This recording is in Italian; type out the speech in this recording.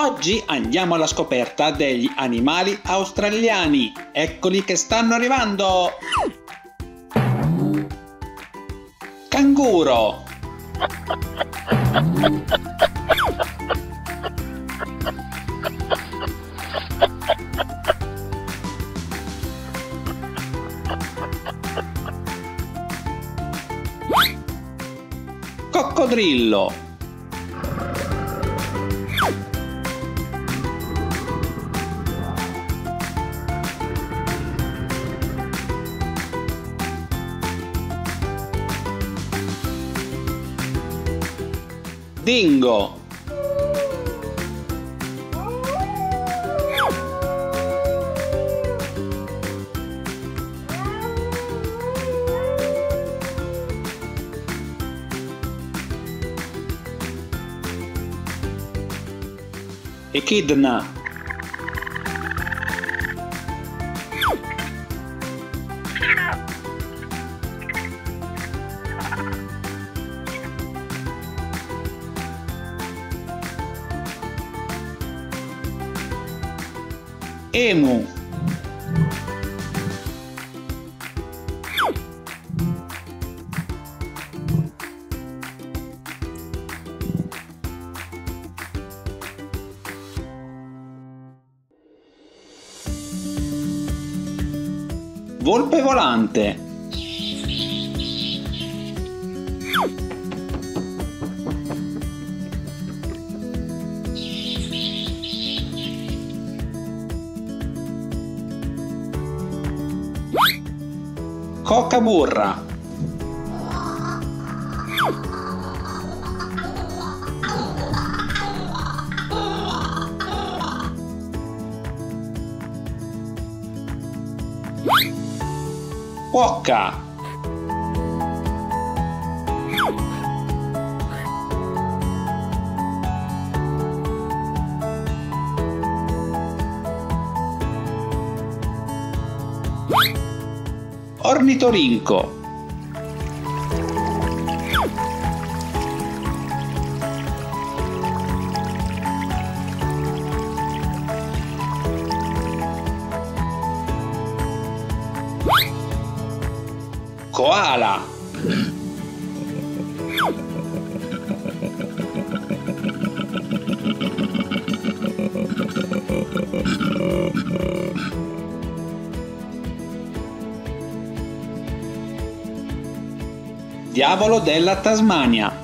Oggi andiamo alla scoperta degli animali australiani. Eccoli che stanno arrivando! Canguro! Coccodrillo! Dingo! Echidna Emu. Volpe volante Coca burra. Cuocca Ornitorinco. Koala Diavolo della Tasmania